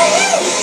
Woo!